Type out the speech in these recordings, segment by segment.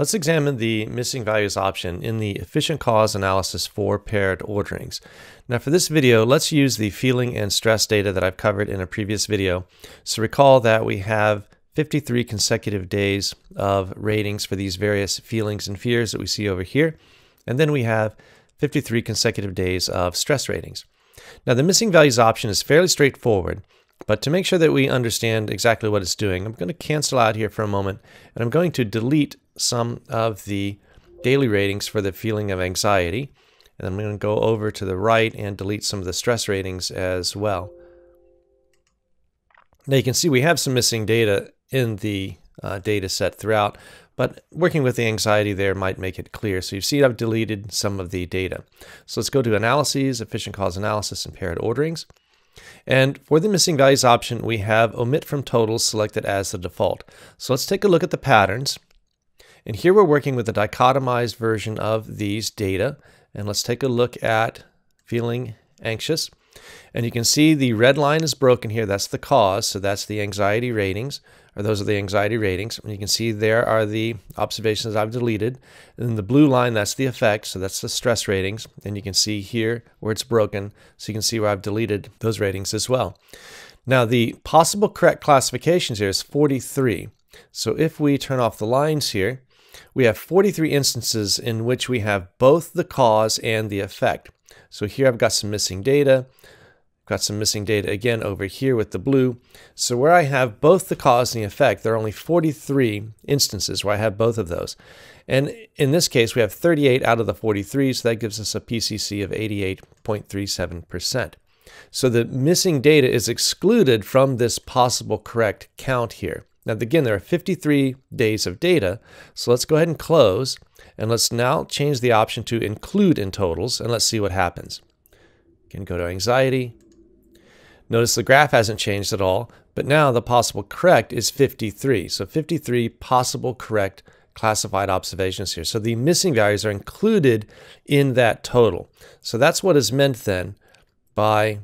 Let's examine the missing values option in the efficient cause analysis for paired orderings. Now for this video, let's use the feeling and stress data that I've covered in a previous video. So recall that we have 53 consecutive days of ratings for these various feelings and fears that we see over here. And then we have 53 consecutive days of stress ratings. Now the missing values option is fairly straightforward. But to make sure that we understand exactly what it's doing, I'm going to cancel out here for a moment, and I'm going to delete some of the daily ratings for the feeling of anxiety. And I'm going to go over to the right and delete some of the stress ratings as well. Now you can see we have some missing data in the uh, data set throughout, but working with the anxiety there might make it clear. So you see I've deleted some of the data. So let's go to Analyses, Efficient Cause Analysis, and Paired Orderings. And for the missing values option, we have omit from totals selected as the default. So let's take a look at the patterns. And here we're working with a dichotomized version of these data. And let's take a look at feeling anxious. And you can see the red line is broken here. That's the cause. So that's the anxiety ratings, or those are the anxiety ratings. And you can see there are the observations I've deleted. And the blue line, that's the effect. So that's the stress ratings. And you can see here where it's broken. So you can see where I've deleted those ratings as well. Now the possible correct classifications here is 43. So if we turn off the lines here, we have 43 instances in which we have both the cause and the effect. So here I've got some missing data. Got some missing data again over here with the blue. So where I have both the cause and the effect, there are only 43 instances where I have both of those. And in this case, we have 38 out of the 43, so that gives us a PCC of 88.37%. So the missing data is excluded from this possible correct count here. Now, again, there are 53 days of data, so let's go ahead and close, and let's now change the option to include in totals, and let's see what happens. Again, go to anxiety, Notice the graph hasn't changed at all, but now the possible correct is 53. So 53 possible correct classified observations here. So the missing values are included in that total. So that's what is meant then by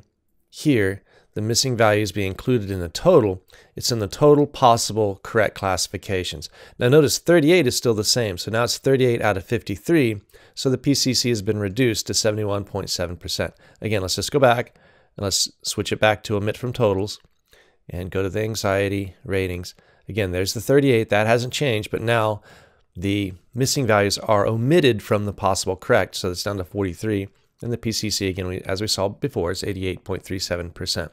here, the missing values being included in the total. It's in the total possible correct classifications. Now notice 38 is still the same. So now it's 38 out of 53. So the PCC has been reduced to 71.7%. Again, let's just go back and let's switch it back to omit from totals and go to the anxiety ratings. Again, there's the 38. That hasn't changed, but now the missing values are omitted from the possible correct. So it's down to 43. And the PCC, again, as we saw before, is 88.37%.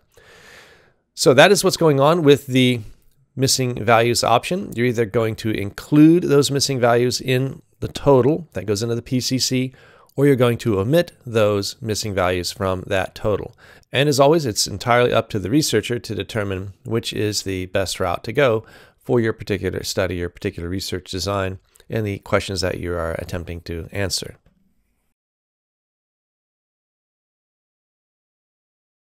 So that is what's going on with the missing values option. You're either going to include those missing values in the total that goes into the PCC, or you're going to omit those missing values from that total. And as always, it's entirely up to the researcher to determine which is the best route to go for your particular study, your particular research design, and the questions that you are attempting to answer.